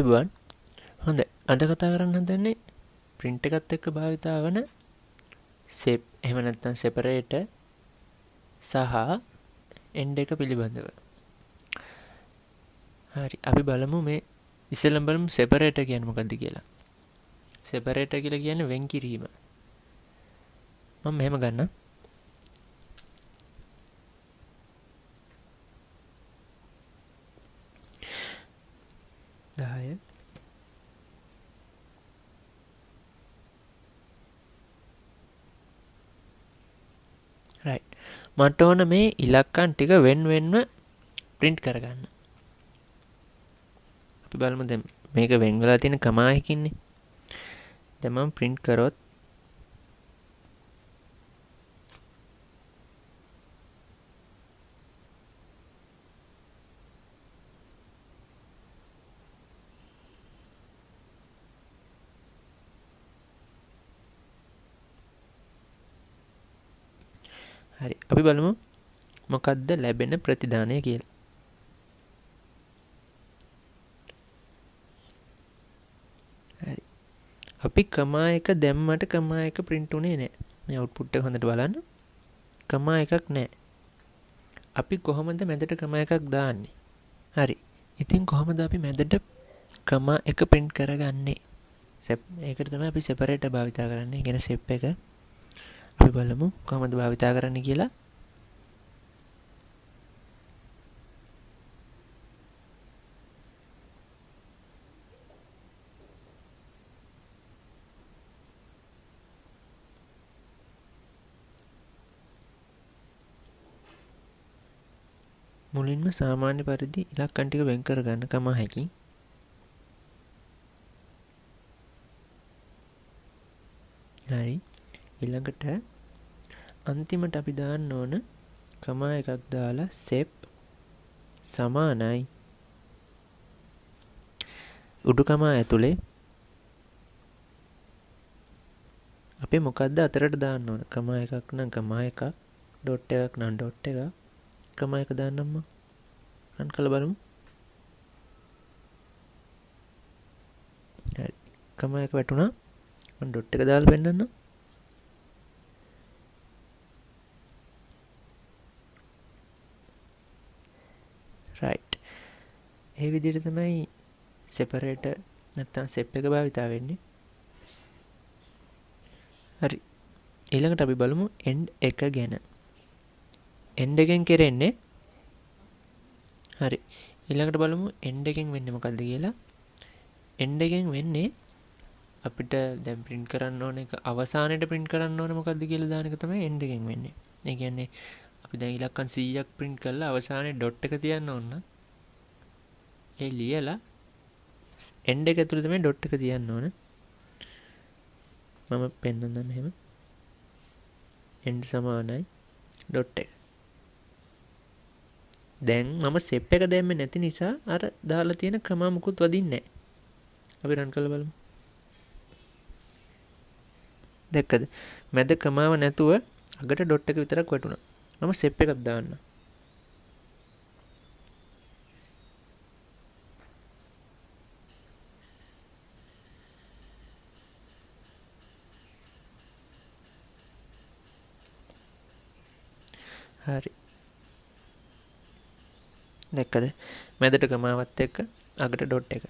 අයිබුවන් හොඳ අද කතා කරන්න හදන්නේ ප්‍රින්ට් එකත් එක්ක භාවිතා වන සෙප් එහෙම නැත්නම් සෙපරේට සහ එන්ඩ එක පිළිබඳව. හරි. අපි බලමු මේ ඉස්සෙල්ලම බලමු සෙපරේට කියන්නේ මොකද්ද කියලා. සෙපරේට කියලා කියන්නේ වෙන් කිරීම. මම මෙහෙම ගන්නම්. දහය රයි මට ඕන මේ ඉලක්කන් ටික වෙන් වෙන්ව ප්‍රින්ට් කරගන්න. අපි බලමු දැන් මේක වෙන් වෙලා තියෙන කමායකින්නේ දැන් මම ප්‍රින්ට් කරොත් හරි. අපි බලමු මොකක්ද ලැබෙන ප්‍රතිධානය කියල. හරි. අපි කමා එක දැම්මට කමා එක පින්ටුනේ නෑ මේ අවුට්පුට්ට හොඳට බලන්න. කමා එකක් නෑ අපි කොහොමද මැදට කම එකක් දාන්නේ? හරි. ඉතින් කොහොමද අපි මැදට කමා එක පින්ට් කරගන්නේ ඒකට තම අපි සෙපරේට භාවිතා කරන්නේ. ගෙන සෙප් එක. අපි බලමු කොහොමද භාවිතා කරන්න කියලා? මුලින්ම සාමාන්‍ය පරිදි ඉලක්කන් ටික වෙන් කරගන්න කම හැකි හරි. ඊළඟට අන්තිමට අපි දාන්න ඕන කමා එකක් දාලා සෙප් සමානයි. උඩුකමා ඇතුළේ අපි මොකක්ද අතරට දාන්න ඕන? කමා එකක් නම් කමා එකක් ඩොට් එකක් නම් ඩොට් එක කමා එක දාන්නම්ම රන් කළ බලමු. කමා එක වැටුණා. ඩොට් එක දාල් පෙන්න්න රයිට් ඒ විදිට තමයි සෙපරේට නැත්තම් සෙප් එක භාවිතා වෙන්නේ. හරි. ඊළඟට අපි බලමු එන්ඩ් එක ගැන. එන්ඩ එකෙන් කෙරෙන්නේ හරි. ඊළඟට බලමු එන්ඩ එකෙන් වෙන්න මොකක්ද කියලා. එන්ඩ එකෙන් වෙන්නේ අපිට දැම් පින්ට කරන්න ඕන එක අවසානයට පින්ට කරන්න ඕන මොකක්ද කියල දානක තම එන්ඩ එකෙන් වෙන්නේ. ඒ කියන්නේ අපි දැ ඉලක්කන් සීයක් පින්ට් කරලා අවසානය ඩොට් එක තියන්න ඔන්න ඒ ලියලා එන්ඩ එක ඇතුළතම ඩොට් එක තියන්න ඕන. මම පෙන්න්නන්න මෙහෙම එන්ඩ සමානයි ඩොට් එක. දැන් මම සෙප් එක දැම්ම නැති නිසා අර දාලා තියෙන කමා මුකුත් වදින්නේ අපි රන් කළ බලමු. දැක්කද? මැද කමාව නැතුව අගට ඩොට් එක විතරක් වටුණා. මම සෙප් එකක් දාන්න. හරි. දැක්කද? මැදට කමාවත් එක්ක අගට ඩොට් එක.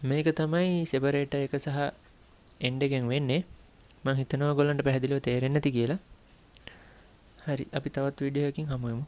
මේක තමයි සෙබරේට එක සහ එන්ඩගෙන් වෙන්නේ. මං හිතනවා ගොල්ලන්ට පැහැදිලිව තේරෙන්නති කියලා. හරි අපි තවත් විඩියකින් හමුවමු